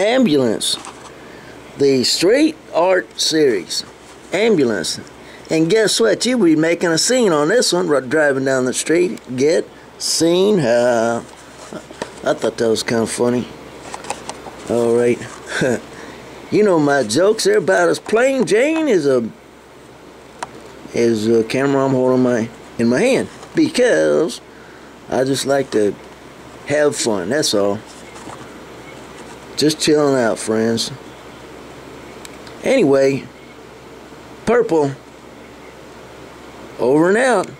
Ambulance. The Street Art Series. Ambulance. And guess what? You'll be making a scene on this one, driving down the street. Get seen. Uh, I thought that was kind of funny. All right. you know my jokes there about as plain Jane is a is a camera I'm holding my in my hand because I just like to have fun. That's all. Just chilling out, friends. Anyway, purple. Over and out.